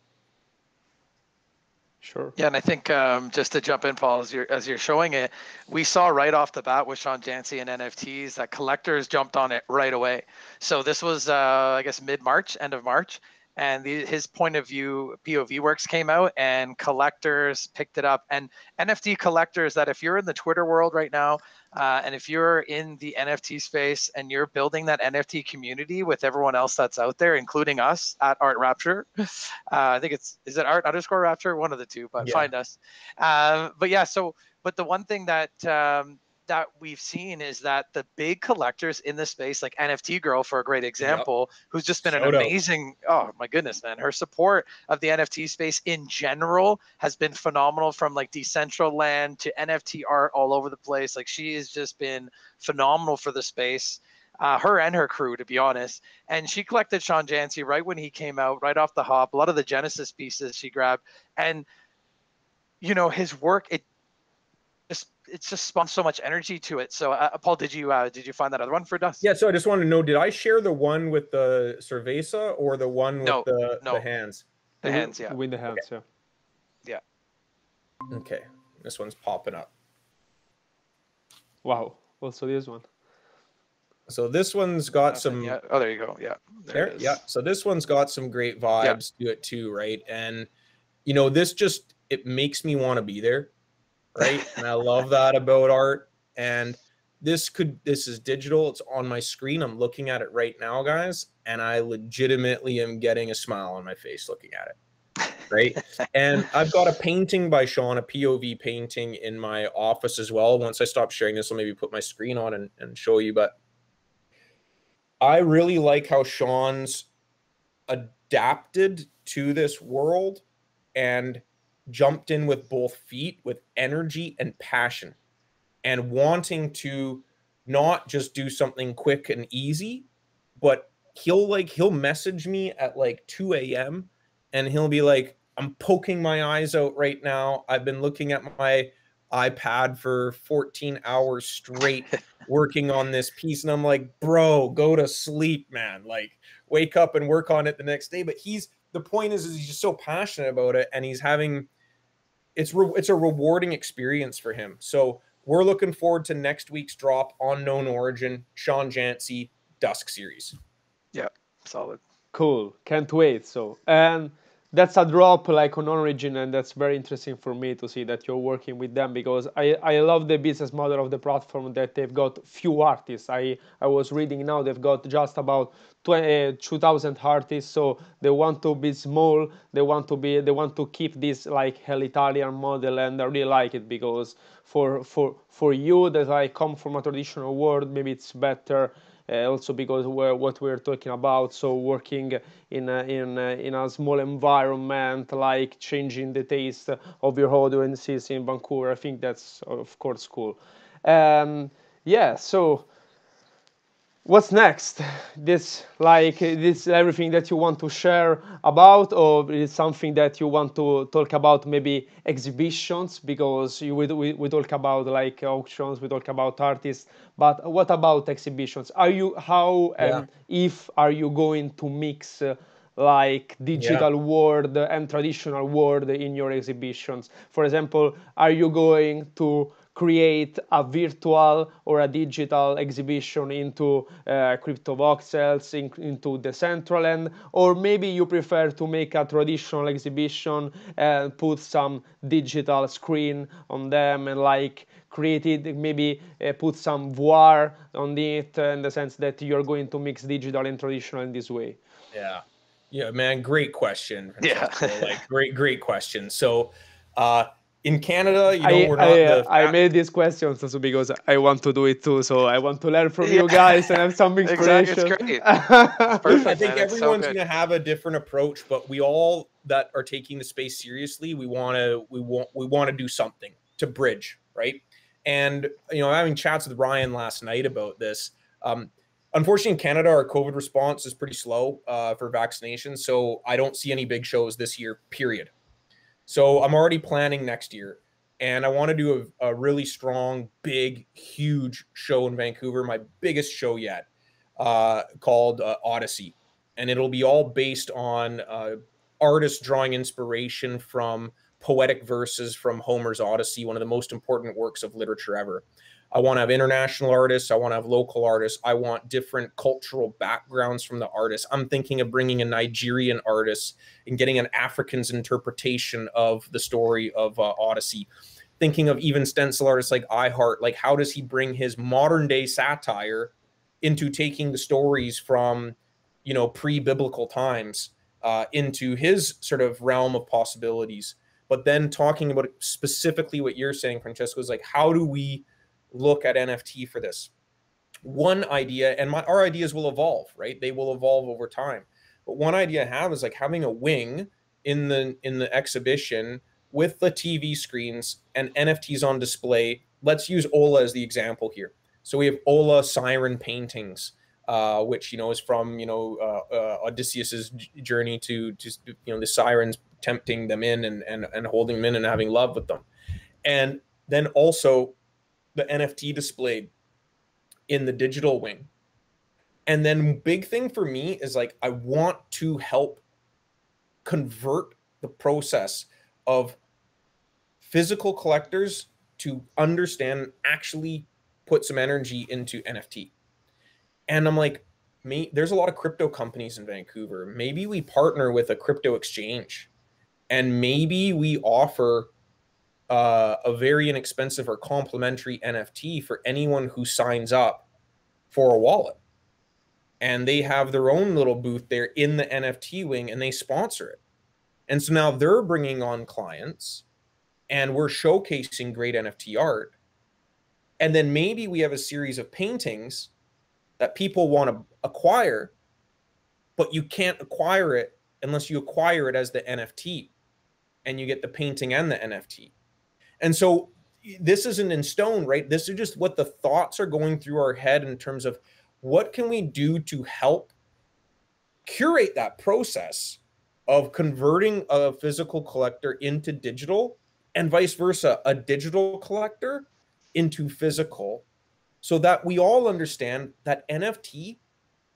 Sure. Yeah, and I think um, just to jump in, Paul, as you're as you're showing it, we saw right off the bat with Sean Jantzi and NFTs that collectors jumped on it right away. So this was, uh, I guess, mid March, end of March, and the, his point of view POV works came out, and collectors picked it up. And NFT collectors, that if you're in the Twitter world right now, uh, and if you're in the NFT space and you're building that NFT community with everyone else that's out there, including us at Art Rapture, uh, I think it's is it Art underscore Rapture, one of the two, but yeah. find us. Uh, but yeah, so but the one thing that um, that we've seen is that the big collectors in the space, like NFT Girl, for a great example, yep. who's just been an amazing, oh my goodness, man, her support of the NFT space in general has been phenomenal from like Decentraland to NFT art all over the place. Like she has just been phenomenal for the space. Uh, her and her crew, to be honest. And she collected Sean Jantzi right when he came out, right off the hop. A lot of the Genesis pieces she grabbed, and you know his work. It it's just spun so much energy to it. So, uh, Paul, did you uh, did you find that other one for Dust? Yeah. So I just want to know, did I share the one with the Cerveza or the one with no, the, no. the hands? The hands, yeah. With the hands, okay. yeah. Yeah. Okay. This one's popping up. Wow. Also this one. So this one's got some. Yeah. Oh, there you go. Yeah. There. there yeah. So this one's got some great vibes yeah. to it too, right? And you know, this just it makes me want to be there right? and I love that about art. And this could this is digital. It's on my screen. I'm looking at it right now, guys, and I legitimately am getting a smile on my face looking at it. Right. and I've got a painting by Sean, a POV painting in my office as well. Once I stop sharing this, I'll maybe put my screen on and, and show you. But I really like how Sean's adapted to this world and jumped in with both feet with energy and passion and wanting to not just do something quick and easy, but he'll like he'll message me at like 2 a.m. and he'll be like, I'm poking my eyes out right now. I've been looking at my iPad for 14 hours straight working on this piece. And I'm like, bro, go to sleep, man. Like, wake up and work on it the next day. But he's the point is, is he's just so passionate about it and he's having it's re- it's a rewarding experience for him. So we're looking forward to next week's drop on KnownOrigin, Sean Jantzi Dusk series. Yeah, solid. Cool. Can't wait. So and that's a drop like on origin and that's very interesting for me to see that you're working with them because i i love the business model of the platform that they've got few artists. I i was reading now they've got just about 20, uh, 2000 artists so they want to be small they want to be they want to keep this like hell Italian model and i really like it because for for for you that i come from a traditional world maybe it's better also because we're, what we're talking about. So working in a, in a, in a small environment like changing the taste of your audiences in vancouver i think that's of course cool. Um, yeah so what's next this like this everything that you want to share about or is something that you want to talk about maybe exhibitions because you, we, we talk about like auctions we talk about artists but what about exhibitions are you how and yeah. if are you going to mix uh, like digital yeah. world and traditional world in your exhibitions for example are you going to create a virtual or a digital exhibition into uh, Cryptovoxels in, into Decentraland or maybe you prefer to make a traditional exhibition and put some digital screen on them and like create it maybe uh, put some voir on it in the sense that you're going to mix digital and traditional in this way. Yeah. Yeah man great question yeah. Like great great question. So uh in Canada, you know, I, we're not. I, uh, I made these questions also because I want to do it too. So I want to learn from yeah. you guys and have some inspiration. Exactly. It's great. perfect, I think man. everyone's so going to have a different approach, but we all that are taking the space seriously, we want to, we want, we want to do something to bridge, right? And you know, having chats with Ryan last night about this. Um, unfortunately, in Canada, our COVID response is pretty slow uh, for vaccinations, so I don't see any big shows this year. Period. So I'm already planning next year. And I want to do a, a really strong, big, huge show in Vancouver, my biggest show yet, uh, called uh, Odyssey. And it'll be all based on uh, artists drawing inspiration from poetic verses from Homer's Odyssey, one of the most important works of literature ever. I want to have international artists. I want to have local artists. I want different cultural backgrounds from the artists. I'm thinking of bringing a Nigerian artist and getting an African's interpretation of the story of uh, Odyssey. Thinking of even stencil artists like iHeart, like how does he bring his modern day satire into taking the stories from, you know, pre-biblical times uh, into his sort of realm of possibilities. But then talking about specifically what you're saying, Francesco, is like how do we look at NFT for this. One idea, and my our ideas will evolve, right? They will evolve over time. But one idea I have is like having a wing in the in the exhibition with the TV screens and NFTs on display. Let's use Ola as the example here. So we have Ola siren paintings, uh, which you know is from you know uh, uh, Odysseus's journey to to you know the sirens tempting them in and and and holding them in and having love with them, and then also the NFT displayed in the digital wing. And then big thing for me is like I want to help convert the process of physical collectors to understand actually put some energy into NFT. And I'm like, me, there's a lot of crypto companies in Vancouver. Maybe we partner with a crypto exchange and maybe we offer uh, a very inexpensive or complimentary NFT for anyone who signs up for a wallet. And they have their own little booth there in the NFT wing and they sponsor it. And so now they're bringing on clients and we're showcasing great NFT art. And then maybe we have a series of paintings that people want to acquire, but you can't acquire it unless you acquire it as the NFT and you get the painting and the NFT. And so this isn't in stone, right? This is just what the thoughts are going through our head in terms of what can we do to help curate that process of converting a physical collector into digital and vice versa, a digital collector into physical so that we all understand that NFT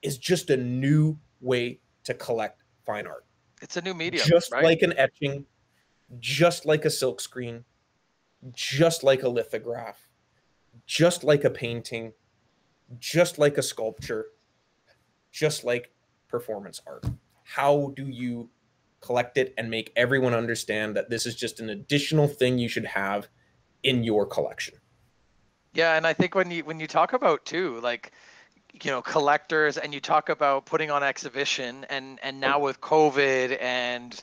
is just a new way to collect fine art. It's a new medium, just right? like an etching, just like a silk screen, just like a lithograph, just like a painting, just like a sculpture, just like performance art. How do you collect it, and make everyone understand that this is just an additional thing you should have in your collection. Yeah, and I think when you when you talk about too, like you know collectors and you talk about putting on exhibition and and now with covid and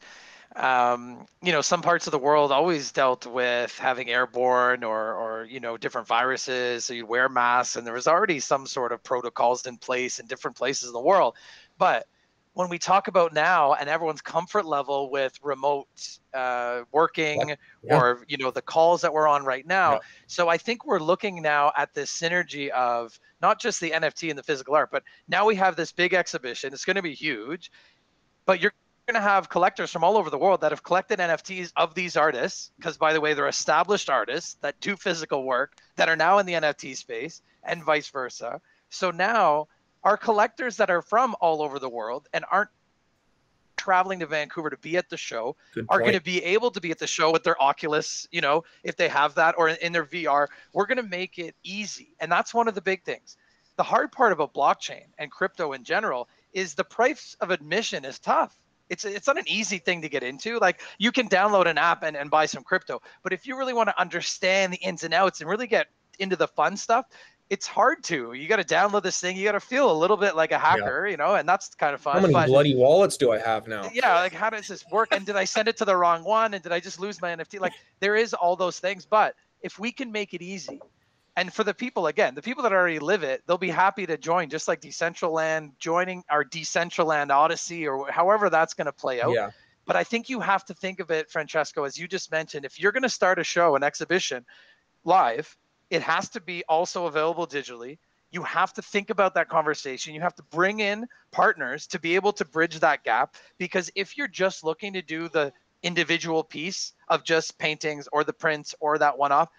um, you know some parts of the world always dealt with having airborne or or you know different viruses so you wear masks and there was already some sort of protocols in place in different places in the world but when we talk about now and everyone's comfort level with remote uh, working yeah. Yeah. or you know the calls that we're on right now yeah. so i think we're looking now at this synergy of not just the nft and the physical art but now we have this big exhibition it's going to be huge but you're going to have collectors from all over the world that have collected nfts of these artists because by the way they're established artists that do physical work that are now in the nft space and vice versa so now our collectors that are from all over the world and aren't traveling to Vancouver to be at the show are going to be able to be at the show with their Oculus, you know, if they have that or in their VR. We're going to make it easy. And that's one of the big things. The hard part about blockchain and crypto in general is the price of admission is tough. It's, it's not an easy thing to get into. Like you can download an app and, and buy some crypto, but if you really want to understand the ins and outs and really get into the fun stuff, it's hard to. You got to download this thing. You got to feel a little bit like a hacker, yeah. you know, and that's kind of fun. How many but, bloody wallets do I have now? Yeah, like how does this work? And did I send it to the wrong one? And did I just lose my NFT? Like there is all those things, but if we can make it easy, and for the people again, the people that already live it, they'll be happy to join, just like Decentraland joining our Decentraland Odyssey or however that's going to play out. Yeah. But I think you have to think of it, Francesco, as you just mentioned. If you're going to start a show, an exhibition, live it has to be also available digitally. You have to think about that conversation. You have to bring in partners to be able to bridge that gap. Because if you're just looking to do the individual piece of just paintings or the prints or that one off,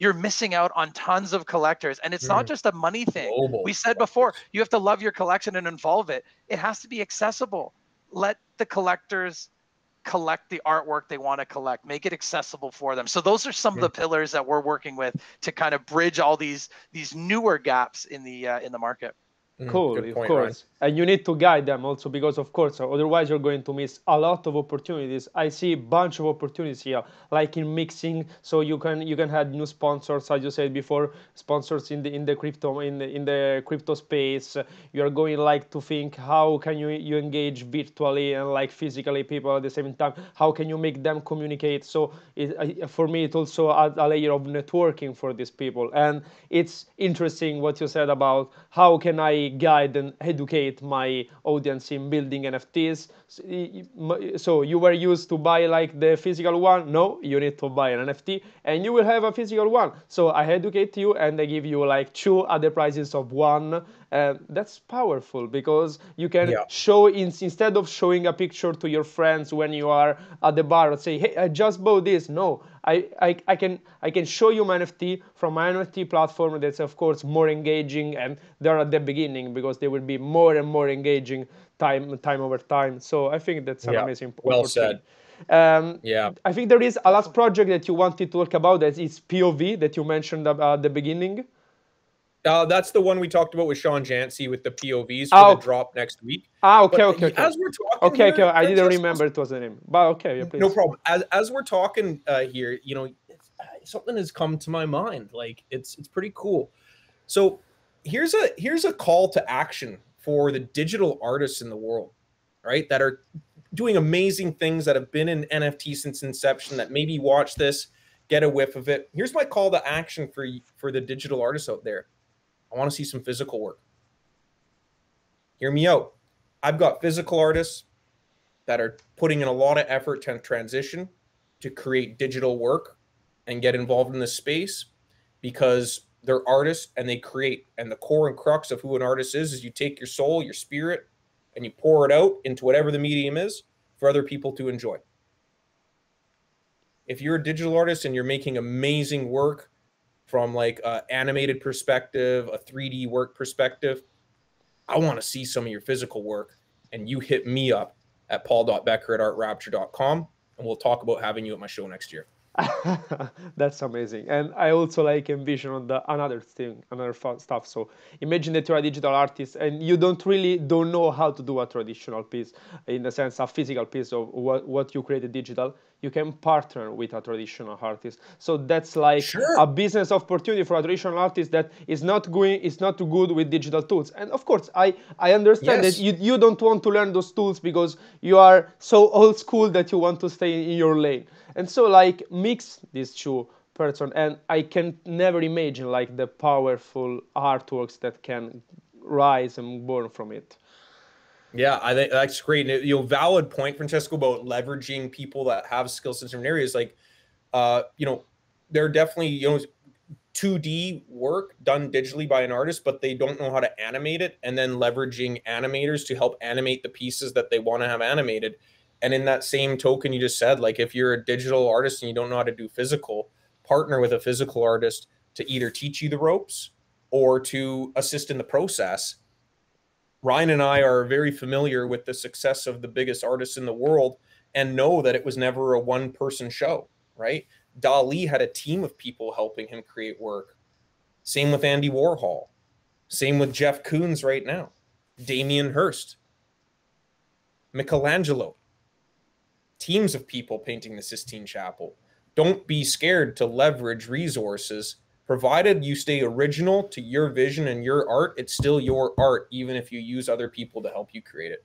you're missing out on tons of collectors. And it's mm. not just a money thing. Global. We said before, you have to love your collection and involve it. It has to be accessible. Let the collectors collect the artwork they want to collect make it accessible for them so those are some of the pillars that we're working with to kind of bridge all these these newer gaps in the uh, in the market Mm, cool, point, of course. Ryan. And you need to guide them also because, of course, otherwise you're going to miss a lot of opportunities. I see a bunch of opportunities here, like in mixing. So you can you can have new sponsors, as you said before, sponsors in the in the crypto in the in the crypto space. You are going like to think how can you you engage virtually and like physically people at the same time. How can you make them communicate? So it, for me, it also adds a layer of networking for these people. And it's interesting what you said about how can I guide and educate my audience in building NFTs. So you were used to buy like the physical one. No, you need to buy an NFT and you will have a physical one. So I educate you and I give you like two at the prices of one. Uh, that's powerful because you can yeah. show in, instead of showing a picture to your friends when you are at the bar and say, hey, I just bought this. No, I, I, I, can I can show you my NFT from my NFT platform that's of course more engaging and they're at the beginning because they will be more and more engaging time time over time. So I think that's an yeah, amazing well said. Um, yeah, I think there is a last project that you wanted to talk about that is POV that you mentioned at the beginning. Uh, that's the one we talked about with Sean Jantzi with the POVs for oh. the drop next week. Ah, okay, okay, okay. As we're talking, okay, here, okay, I didn't remember it was the name, but okay, yeah, no problem. As as we're talking uh, here, you know, something has come to my mind. Like it's it's pretty cool. So here's a here's a call to action for the digital artists in the world, right? That are doing amazing things that have been in NFT since inception. That maybe watch this, get a whiff of it. Here's my call to action for for the digital artists out there I want to see some physical work. Hear me out. I've got physical artists that are putting in a lot of effort to transition to create digital work and get involved in this space because they're artists and they create. And the core and crux of who an artist is is you take your soul, your spirit, and you pour it out into whatever the medium is for other people to enjoy. If you're a digital artist and you're making amazing work from like a animated perspective, a 3D work perspective. I want to see some of your physical work. And you hit me up at paul.becker at artrapture.com and we'll talk about having you at my show next year. That's amazing. And I also like envision on the another thing, another fun stuff. So imagine that you're a digital artist and you don't really don't know how to do a traditional piece in the sense a physical piece of what, what you created digital. You can partner with a traditional artist. So that's like Sure. a business opportunity for a traditional artist that is not going is not too good with digital tools. And of course I, I understand Yes. that you, you don't want to learn those tools because you are so old school that you want to stay in your lane and so like mix these two person and i can never imagine like the powerful artworks that can rise and born from it Yeah, I think that's great. And, You know, valid point, Francesco, about leveraging people that have skill sets in different areas. Like, uh, you know, they're definitely you know 2D work done digitally by an artist, but they don't know how to animate it, and then leveraging animators to help animate the pieces that they want to have animated. And in that same token, you just said, like, if you're a digital artist and you don't know how to do physical, partner with a physical artist to either teach you the ropes or to assist in the process. Ryan and I are very familiar with the success of the biggest artists in the world and know that it was never a one person show, right? Dali had a team of people helping him create work. Same with Andy Warhol. Same with Jeff Koons right now. Damien Hirst. Michelangelo. Teams of people painting the Sistine Chapel. Don't be scared to leverage resources provided you stay original to your vision and your art it's still your art even if you use other people to help you create it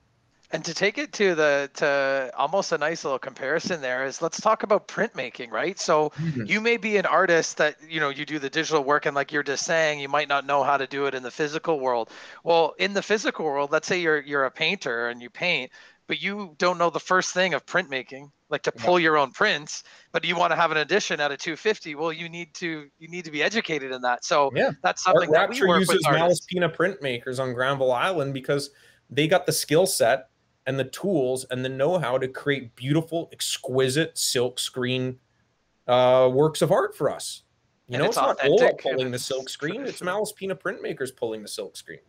And to take it to the to almost a nice little comparison there is let's talk about printmaking, right? So Mhm. you may be an artist that you know you do the digital work and like you're just saying you might not know how to do it in the physical world. Well, in the physical world, let's say you're you're a painter and you paint, but you don't know the first thing of printmaking, like to pull your own prints, but you want to have an edition at a 250. Well, you need to you need to be educated in that. So yeah. that's art something that we rapture work uses with malaspina printmakers on granville island because they got the skill set and the tools and the know-how to create beautiful exquisite silk screen uh, works of art for us. You And know it's it's, not Ola pulling the silk screen it's malaspina printmakers pulling the silk screen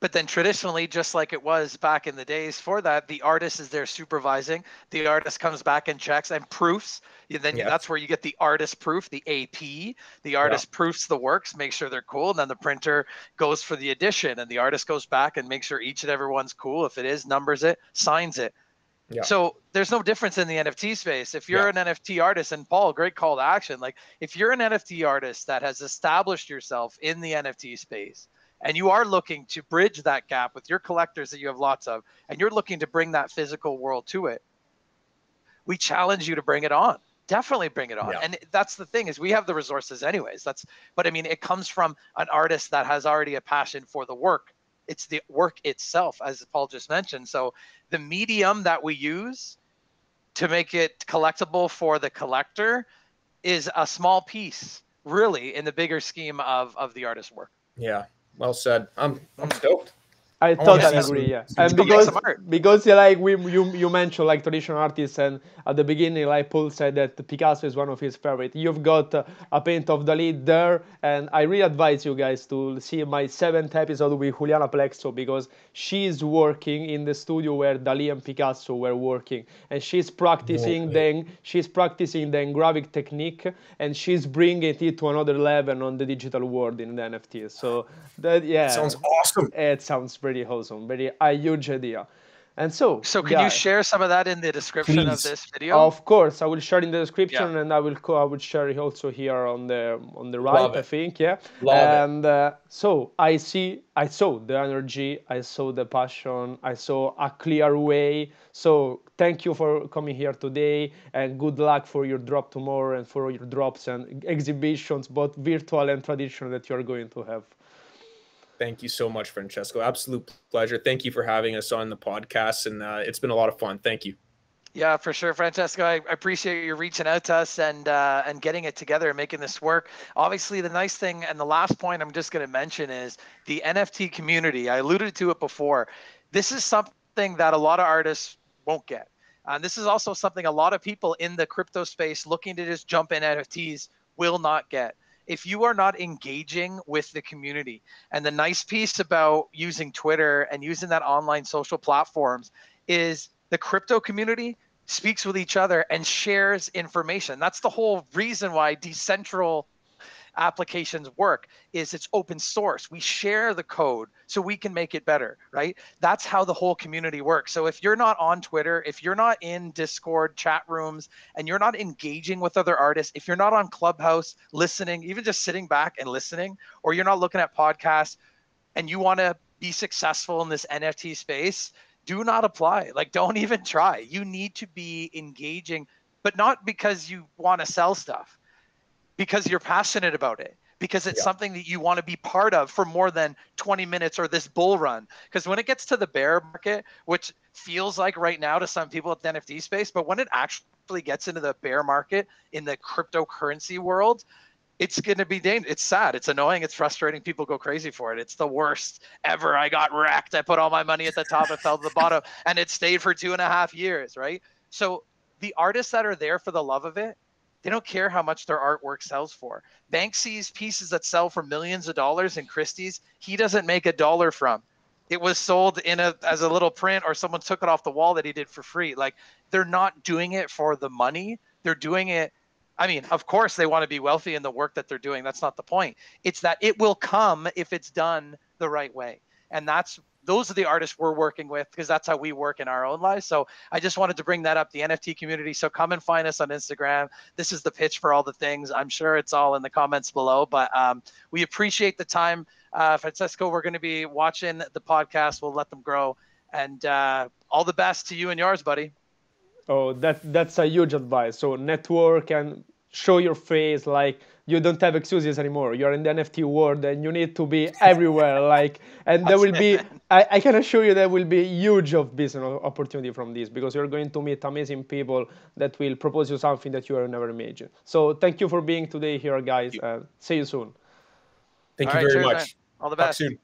But then traditionally, just like it was back in the days for that, the artist is there supervising. The artist comes back and checks and proofs. You- Then Yeah. that's where you get the artist proof, the AP. The artist proofs the works, make sure they're cool. And then the printer goes for the edition. And the artist goes back and makes sure each and every one's cool. If it is, numbers it, signs it. Yeah. So there's no difference in the NFT space. If you're Yeah. an NFT artist, and Paul, great call to action. Like if you're an NFT artist that has established yourself in the NFT space, and you are looking to bridge that gap with your collectors that you have lots of, and you're looking to bring that physical world to it, we challenge you to bring it on. Definitely bring it on. Yeah. And that's the thing is we have the resources anyways. That's but I mean it comes from an artist that has already a passion for the work. It's the work itself, as Paul just mentioned. So the medium that we use to make it collectible for the collector is a small piece, really, in the bigger scheme of of the artist's work. yeah well said. I'm i'm stoked I totally see some- agree. Yeah, and because because yeah, like we you you mentioned like traditional artists, and at the beginning, like Paul said that Picasso is one of his favorite. You've got uh, a paint of Dali there, and I really advise you guys to see my seventh episode with Juliana Plexxo because she's working in the studio where Dali and Picasso were working, and she's practicing way. the she's practicing the engravic technique, and she's bringing it to another level on the digital world in the NFTs. So that yeah, sounds awesome it sounds pretty awesome, very a huge idea. And so, So can yeah, you share some of that in the description of this video? Of course, I will share in the description, and I will co- I will share it also here on the on the right. Love I think, yeah. Love it. and uh, so I see, I saw the energy, I saw the passion, I saw a clear way. So thank you for coming here today, and good luck for your drop tomorrow and for your drops and exhibitions, both virtual and traditional that you are going to have. Thank you so much, Francesco. Absolute pleasure. Thank you for having us on the podcast, and uh, it's been a lot of fun. Thank you. Yeah, for sure, Francesco. I appreciate you reaching out to us and uh, and getting it together and making this work. Obviously, the nice thing and the last point I'm just going to mention is the NFT community. I alluded to it before. This is something that a lot of artists won't get. And this is also something a lot of people in the crypto space looking to just jump in NFTs will not get. If you are not engaging with the community, and the nice piece about using Twitter and using that online social platforms is the crypto community speaks with each other and shares information. That's the whole reason why decentral applications work is it's open source. We share the code so we can make it better, right? That's how the whole community works. So if you're not on Twitter, if you're not in Discord chat rooms and you're not engaging with other artists, if you're not on Clubhouse listening, even just sitting back and listening, or you're not looking at podcasts and you want to be successful in this NFT space, do not apply. Like don't even try. You need to be engaging, but not because you want to sell stuff because you're passionate about it because it's yeah. something that you want to be part of for more than 20 minutes or this bull run. Because when it gets to the bear market, which feels like right now to some people at the NFT space, but when it actually gets into the bear market in the cryptocurrency world, it's going to be dangerous. It's sad. It's annoying. It's frustrating. People go crazy for it. It's the worst ever. I got wrecked. I put all my money at the top. I fell to the bottom, and it stayed for two and a half years. Right. So the artists that are there for the love of it they don't care how much their artwork sells for. Banksy's pieces that sell for millions of dollars in Christie's, he doesn't make a dollar from. It was sold in a as a little print or someone took it off the wall that he did for free. Like they're not doing it for the money. They're doing it I mean, of course they want to be wealthy in the work that they're doing. That's not the point. It's that it will come if it's done the right way. And that's those are the artists we're working with because that's how we work in our own lives. So I just wanted to bring that up, the NFT community. So come and find us on Instagram. This is the pitch for all the things. I'm sure it's all in the comments below, but um, we appreciate the time. Uh, Francesco, we're going to be watching the podcast. We'll let them grow. And uh, all the best to you and yours, buddy. Oh, that that's a huge advice. So network and show your face like you don't have excuses anymore. You're in the nft world and you need to be everywhere like and there will be I, I, can assure you there will be huge of business opportunity from this because you're going to meet amazing people that will propose you something that you have never imagined. So thank you for being today here guys and see you soon. Thank All you right, very much. man. all the best. Talk soon